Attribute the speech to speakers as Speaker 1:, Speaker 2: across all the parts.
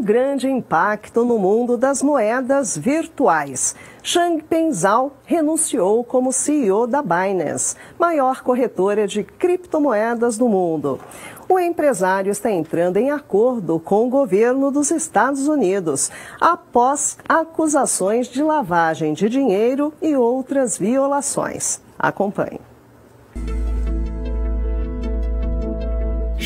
Speaker 1: um grande impacto no mundo das moedas virtuais. Changpeng Zhao renunciou como CEO da Binance, maior corretora de criptomoedas do mundo. O empresário está entrando em acordo com o governo dos Estados Unidos após acusações de lavagem de dinheiro e outras violações. Acompanhe.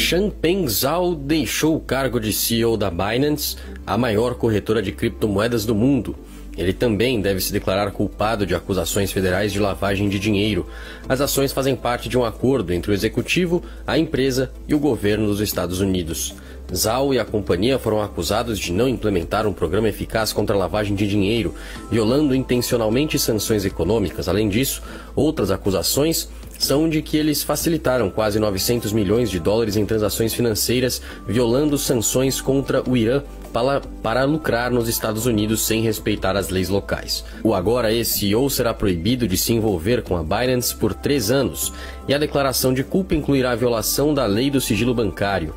Speaker 2: Changpeng Zhao deixou o cargo de CEO da Binance, a maior corretora de criptomoedas do mundo. Ele também deve se declarar culpado de acusações federais de lavagem de dinheiro. As ações fazem parte de um acordo entre o executivo, a empresa e o governo dos Estados Unidos. Zhao e a companhia foram acusados de não implementar um programa eficaz contra a lavagem de dinheiro, violando intencionalmente sanções econômicas. Além disso, outras acusações são de que eles facilitaram quase 900 milhões de dólares em transações financeiras, violando sanções contra o Irã para, para lucrar nos Estados Unidos sem respeitar as leis locais. O agora ex-CEO será proibido de se envolver com a Binance por três anos, e a declaração de culpa incluirá a violação da lei do sigilo bancário.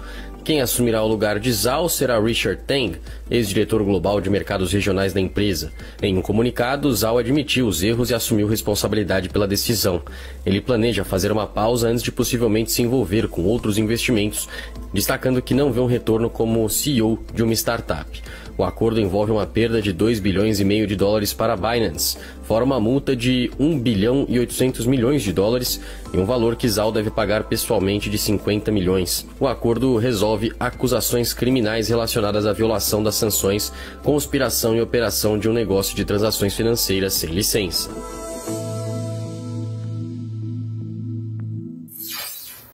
Speaker 2: Quem assumirá o lugar de Zhao será Richard Tang, ex-diretor global de mercados regionais da empresa. Em um comunicado, Zhao admitiu os erros e assumiu responsabilidade pela decisão. Ele planeja fazer uma pausa antes de possivelmente se envolver com outros investimentos, destacando que não vê um retorno como CEO de uma startup. O acordo envolve uma perda de 2 bilhões e meio de dólares para a Binance, fora uma multa de 1 bilhão e 800 milhões de dólares e um valor que Zal deve pagar pessoalmente de 50 milhões. O acordo resolve acusações criminais relacionadas à violação das sanções, conspiração e operação de um negócio de transações financeiras sem licença.